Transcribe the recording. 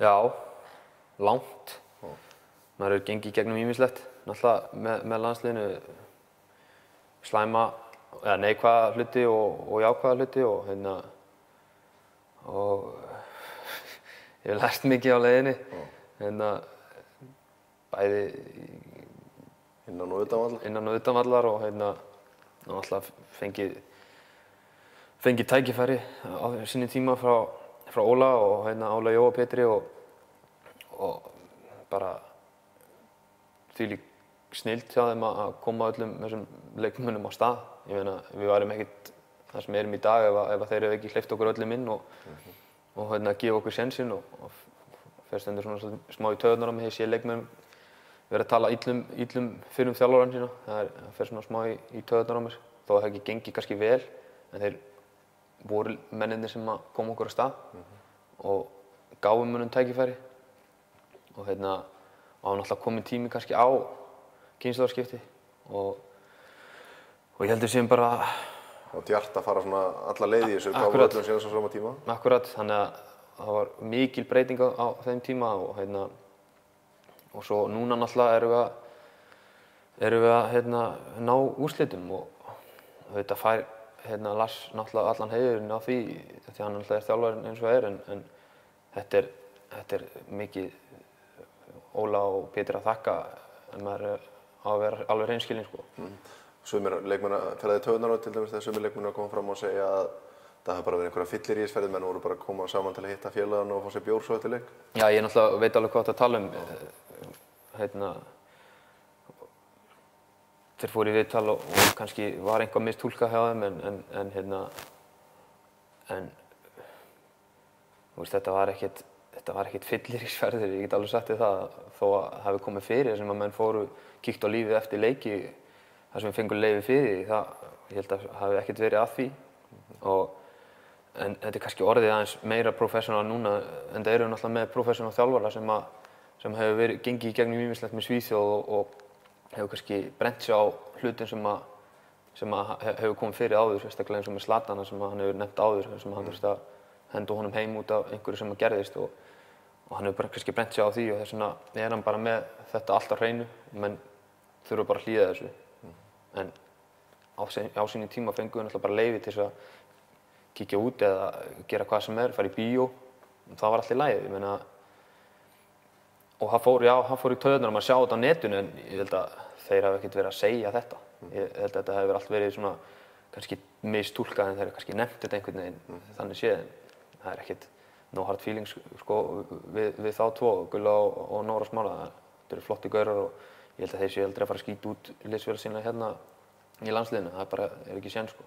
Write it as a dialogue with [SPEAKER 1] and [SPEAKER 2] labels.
[SPEAKER 1] Já, langt. Maður hefur gengið gegnum ímislegt, náttúrulega með, með landsliðinu slæma, eða neikvæða hluti og, og jákvæða hluti og hérna og ég hef lært mikið á leiðinni. Hérna bæði
[SPEAKER 2] Innan og utan vallar.
[SPEAKER 1] innan og utanvallar og hérna náttúrulega fengið fengið tækifæri á sinni tíma frá, frá Óla og hérna Óla Jó og Petri og, og bara þvílík snilt hjá þeim að koma öllum þessum leikmönnum á stað. Ég meina, við varum ekkert það sem við erum í dag ef, ef þeir hefðu ekki hleypt okkur öllum inn og, og hérna gefa okkur sjensinn og, og fer stendur svona smá í töðunar á mig ég sé leikmönnum vera að tala íllum, íllum fyrir um þjálfóran sína. Það, er, fer svona smá í, í töðunar á mér. Þó að það ekki gengi kannski vel, en þeir voru menninni sem að koma okkur á stað og gáum munum tækifæri. Og hérna, á náttúrulega komin tími kannski á kynslaðarskipti og, og ég heldur sem bara
[SPEAKER 2] Og djart að fara svona alla leið í þessu, gáðu öllum séðan svo sama tíma.
[SPEAKER 1] Akkurat, þannig að það var mikil breyting á, á þeim tíma og hérna og svo núna náttúrulega erum við að erum við að hérna, ná úrslitum og þetta fær hérna Lars náttúrulega allan heiðurinn á því því hann náttúrulega er þjálfarinn eins og er en, en þetta er, þetta er mikið Óla og Pétur að þakka en maður er að vera alveg reynskilinn sko.
[SPEAKER 2] Sumir leikmenn að ferðaði töðunar á til dæmis þegar sumir leikmenn að koma fram og segja að það hafi bara verið einhverja fyllir í þessferðið menn voru bara að koma saman til að hitta félagann og fá sér bjór svo eftir leik.
[SPEAKER 1] Já, ég náttúrulega veit alveg hvað það tala um. eh, Hérna, þeir fóru í viðtal og, og kannski var einhvað mistúlkað hjá þeim en, en, en hérna, en veist, þetta var ekkert, þetta var ekkert fyllir í sverðir, ég get alveg sagt þér það, þó að það hafi komið fyrir sem að menn fóru, kíkt á lífið eftir leiki, þar sem við fengum leiði fyrir það, ég held að hafi ekkert verið að því. Og en þetta er kannski orðið aðeins meira professional núna en það eru náttúrulega með professional þjálfara sem, að, sem hefur verið, gengið í gegnum ímislegt með Svíþjóð og, og hefur kannski brent sig á hlutum sem, að, sem að he- hefur komið fyrir áður, sérstaklega eins og með Zlatana sem hann hefur nefnt áður, sem hann þurfti að henda honum heim út af einhverju sem að gerðist og, og hann hefur bara kannski brent sig á því og þess vegna er hann bara með þetta allt á hreinu, menn þurfa bara að hlýða þessu. En á, á sínu tíma fengum við náttúrulega bara leiði til þess að kíkja út eða gera hvað sem er, fara í bíó. Og það var allt í meina og það fór, já, það fór í töðunar að sjá þetta á netinu en ég held að þeir hafa ekkert verið að segja þetta. Ég held að þetta hefur allt verið svona kannski mistúlkað en þeir hafa kannski nefnt þetta einhvern veginn þannig séð. En það er ekkert no hard feelings sko við, við þá tvo, Gulla og, og Nóra Smára. Þetta eru flotti gaurar og ég held að þeir séu aldrei að fara að skýta út sína hérna í landsliðinu, það er bara, er ekki sén sko